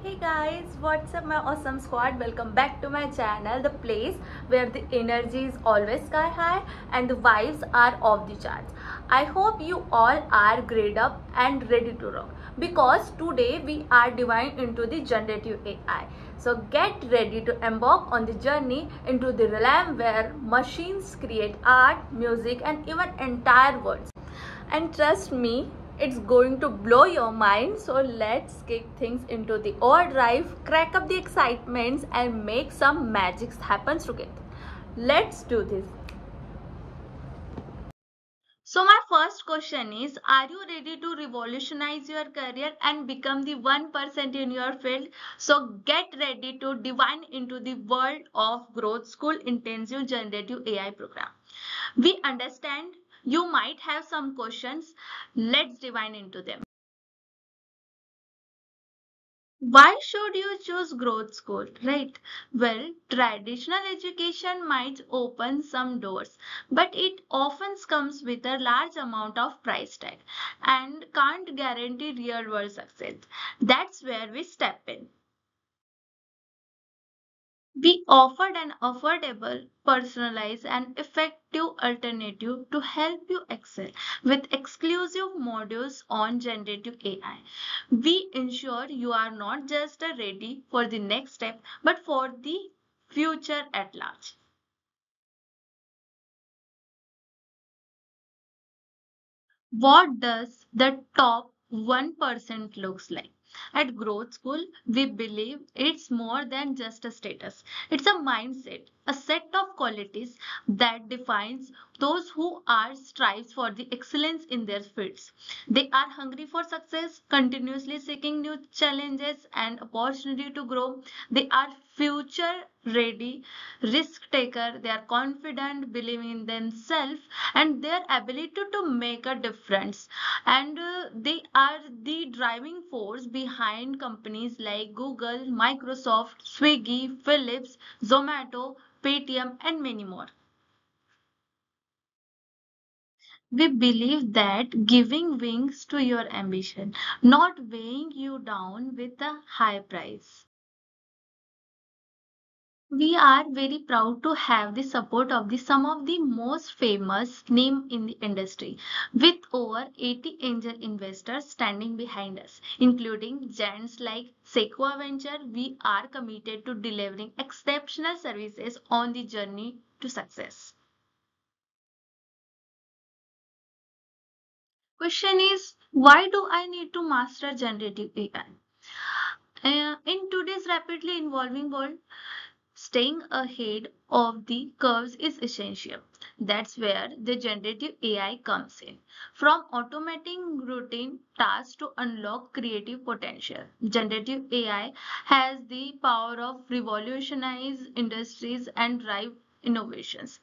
Hey guys, what's up my awesome squad? Welcome back to my channel, the place where the energy is always sky high and the vibes are off the charts. I hope you all are grayed up and ready to rock because today we are diving into the generative AI. So get ready to embark on the journey into the realm where machines create art, music and even entire worlds. And trust me, it's going to blow your mind. So let's kick things into the overdrive, crack up the excitements, and make some magics happen together. Let's do this. So my first question is, are you ready to revolutionize your career and become the 1% in your field? So get ready to divine into the world of growth school intensive generative AI program. We understand you might have some questions. Let's divine into them. Why should you choose growth school, right? Well, traditional education might open some doors, but it often comes with a large amount of price tag and can't guarantee real world success. That's where we step in. We offered an affordable, personalized, and effective alternative to help you excel with exclusive modules on generative AI. We ensure you are not just ready for the next step, but for the future at large. What does the top 1% looks like? At Growth School, we believe it's more than just a status. It's a mindset, a set of qualities that defines those who are strives for the excellence in their fields. They are hungry for success, continuously seeking new challenges and opportunity to grow. They are future ready, risk taker. They are confident, believing in themselves and their ability to make a difference. And uh, they are the driving force behind companies like Google, Microsoft, Swiggy, Philips, Zomato, Paytm, and many more. We believe that giving wings to your ambition, not weighing you down with a high price. We are very proud to have the support of the some of the most famous name in the industry with over 80 angel investors standing behind us including giants like Sequoia Venture we are committed to delivering exceptional services on the journey to success. Question is why do I need to master generative AI? Uh, in today's rapidly evolving world Staying ahead of the curves is essential. That's where the generative AI comes in. From automating routine tasks to unlock creative potential, generative AI has the power of revolutionize industries and drive innovations.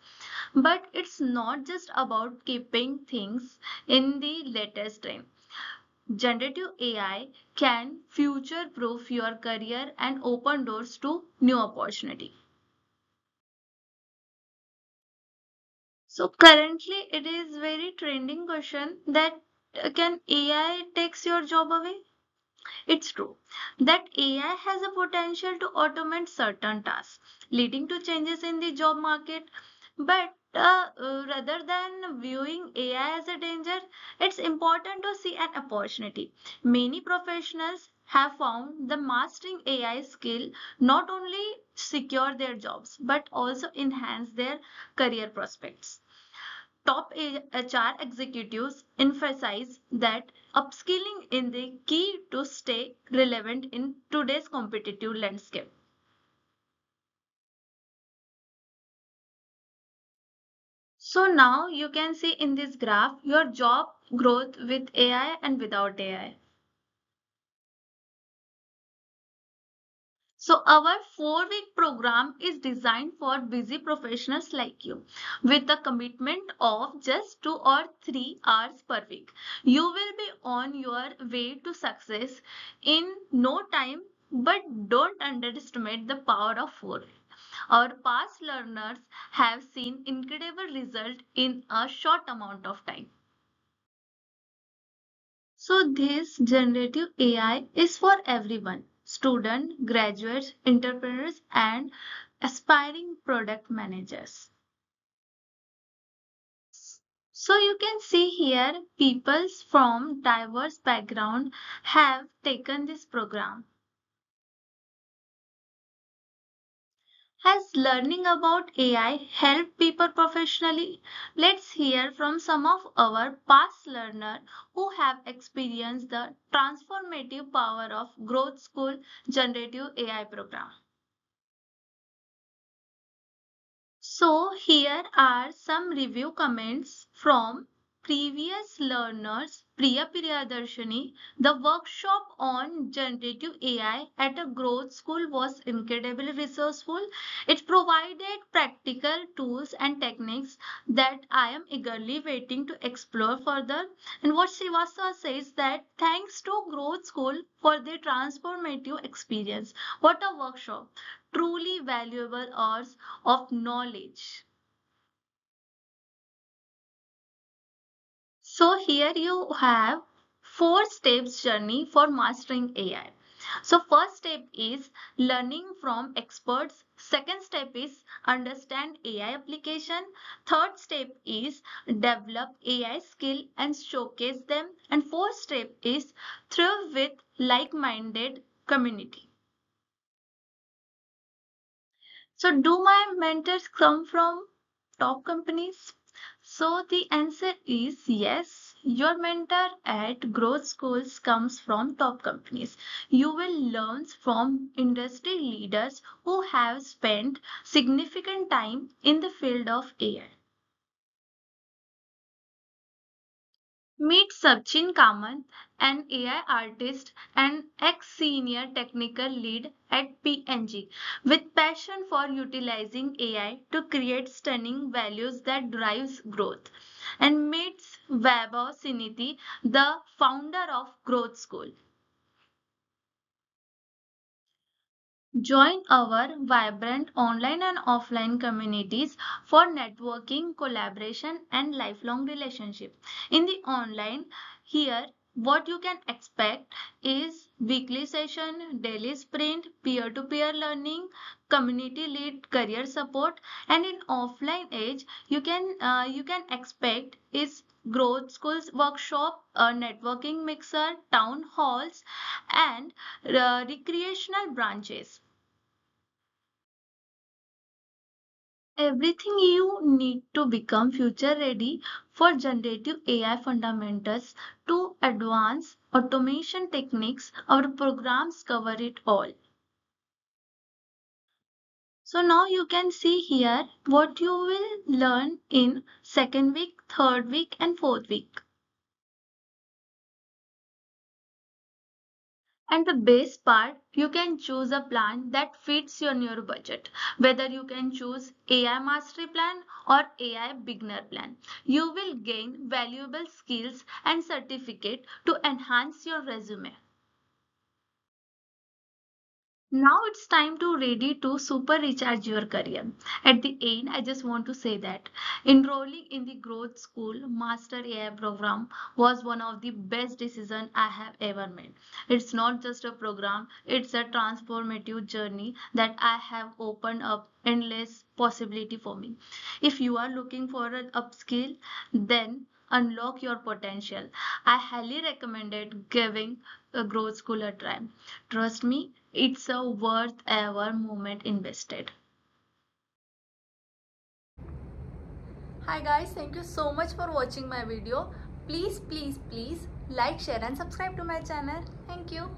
But it's not just about keeping things in the latest trend. Generative AI can future proof your career and open doors to new opportunity. So currently it is very trending question that uh, can AI takes your job away? It's true that AI has a potential to automate certain tasks, leading to changes in the job market. But uh, uh, rather than viewing AI as a danger, it's important to see an opportunity. Many professionals have found the mastering AI skill not only secure their jobs but also enhance their career prospects. Top HR executives emphasize that upskilling is the key to stay relevant in today's competitive landscape. So now you can see in this graph your job growth with AI and without AI. So our four week program is designed for busy professionals like you with a commitment of just two or three hours per week. You will be on your way to success in no time but don't underestimate the power of four. Our past learners have seen incredible result in a short amount of time. So this generative AI is for everyone students, graduates, entrepreneurs, and aspiring product managers. So you can see here people from diverse background have taken this program. Has learning about AI helped people professionally? Let's hear from some of our past learners who have experienced the transformative power of Growth School Generative AI program. So here are some review comments from previous learners Priya Priyadarshini, the workshop on generative AI at a growth school was incredibly resourceful. It provided practical tools and techniques that I am eagerly waiting to explore further. And what Srivastava says that thanks to growth school for the transformative experience. What a workshop! Truly valuable hours of knowledge. So here you have four steps journey for mastering AI. So first step is learning from experts. Second step is understand AI application. Third step is develop AI skill and showcase them. And fourth step is thrive with like-minded community. So do my mentors come from top companies? So the answer is yes. Your mentor at growth schools comes from top companies. You will learn from industry leaders who have spent significant time in the field of AI. Meet Sachin Kamath, an AI artist and ex-senior technical lead at P&G, with passion for utilizing AI to create stunning values that drives growth. And meets Vaibhav Sisinty, the founder of Growth School. Join our vibrant online and offline communities for networking, collaboration, and lifelong relationship. In the online, here what you can expect is weekly session, daily sprint, peer-to-peer -peer learning, community lead career support, and in offline age you can uh, you can expect is growth schools workshop, networking mixer, town halls, and uh, recreational branches. Everything you need to become future ready for generative AI fundamentals to advanced automation techniques. Our programs cover it all. So now you can see here what you will learn in second week, third week and fourth week. And the best part, you can choose a plan that fits your your budget. Whether you can choose AI Mastery Plan or AI Beginner Plan. You will gain valuable skills and certificate to enhance your resume. Now it's time to ready to super recharge your career. At the end, I just want to say that enrolling in the Growth School Master AI program was one of the best decisions I have ever made. It's not just a program, it's a transformative journey that I have opened up endless possibility for me. If you are looking for an upskill, then unlock your potential. I highly recommended giving a growth school a try. Trust me, it's a worth ever moment invested. Hi guys, thank you so much for watching my video. Please, please, please like, share and subscribe to my channel. Thank you.